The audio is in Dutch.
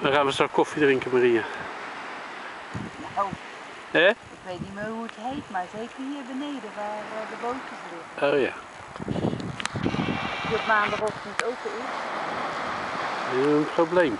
Dan gaan we straks koffie drinken, Maria. Nou, ik weet niet meer hoe het heet, maar zeker hier beneden waar eh, de bootjes liggen. Oh ja. Die op maandagochtend open is. Een probleem.